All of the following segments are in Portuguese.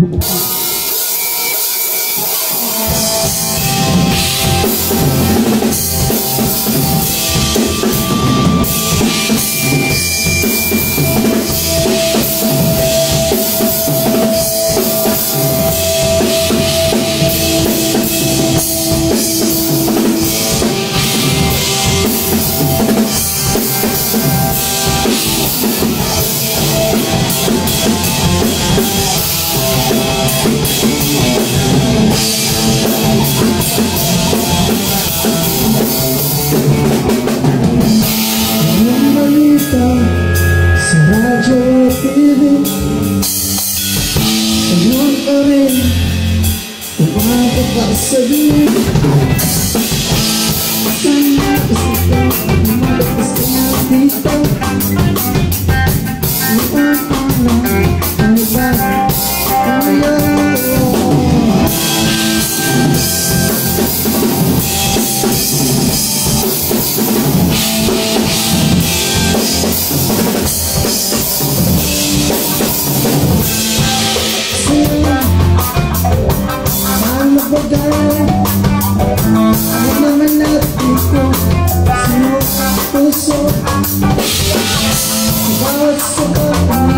Thank uhum. you. não posso ouvir Só nada se nada você aceitou Não, não, não, não, não, não, não Thank Let's go.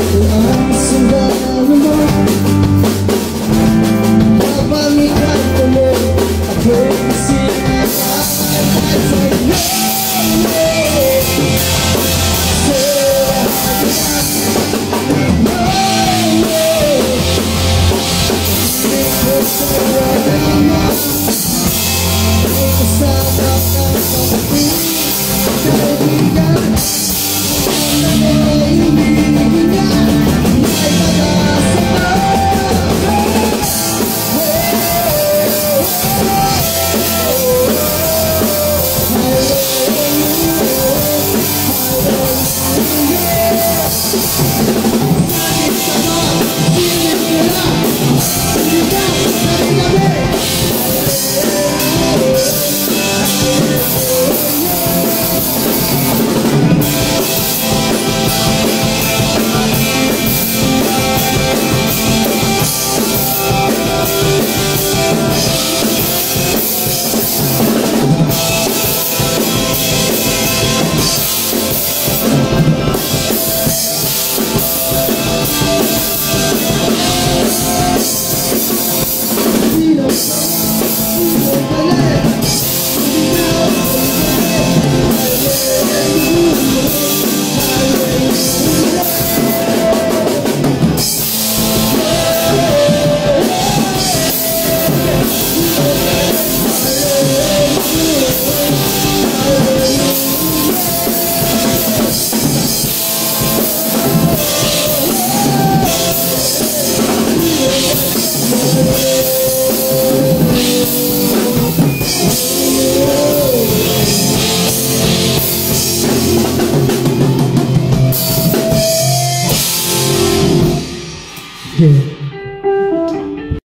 I'm so surviving